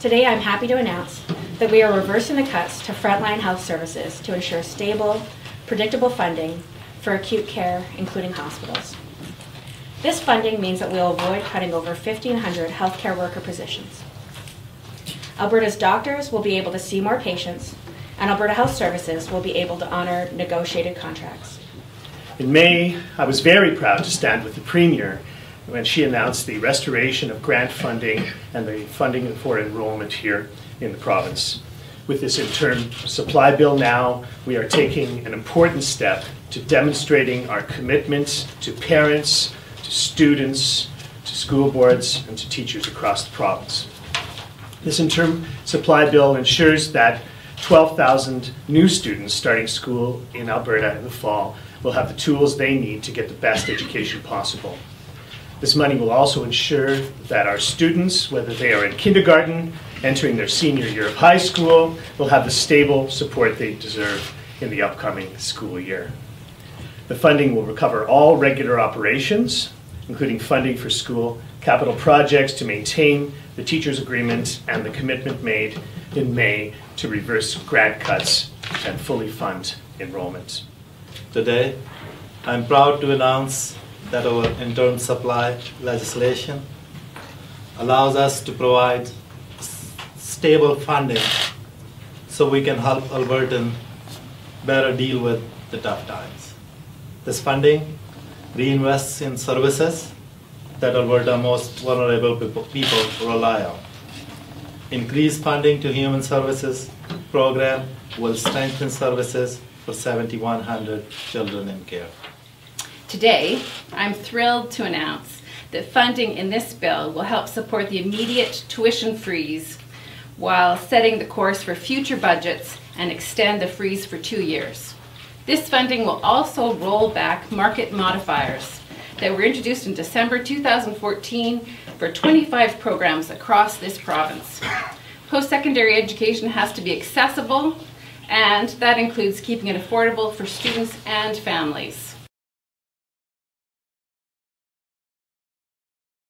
Today, I'm happy to announce that we are reversing the cuts to frontline health services to ensure stable, predictable funding for acute care, including hospitals. This funding means that we'll avoid cutting over 1,500 healthcare worker positions. Alberta's doctors will be able to see more patients, and Alberta Health Services will be able to honor negotiated contracts. In May, I was very proud to stand with the Premier when she announced the restoration of grant funding and the funding for enrollment here in the province. With this interim supply bill now, we are taking an important step to demonstrating our commitment to parents, to students, to school boards, and to teachers across the province. This interim supply bill ensures that 12,000 new students starting school in Alberta in the fall will have the tools they need to get the best education possible. This money will also ensure that our students, whether they are in kindergarten, entering their senior year of high school, will have the stable support they deserve in the upcoming school year. The funding will recover all regular operations, including funding for school capital projects to maintain the teachers' agreement and the commitment made in May to reverse grant cuts and fully fund enrollment. Today, I'm proud to announce that our interim supply legislation allows us to provide stable funding so we can help Albertan better deal with the tough times. This funding reinvests in services that Alberta most vulnerable people rely on. Increased funding to human services program will strengthen services for 7,100 children in care. Today, I'm thrilled to announce that funding in this bill will help support the immediate tuition freeze while setting the course for future budgets and extend the freeze for two years. This funding will also roll back market modifiers that were introduced in December 2014 for 25 programs across this province. Post-secondary education has to be accessible and that includes keeping it affordable for students and families.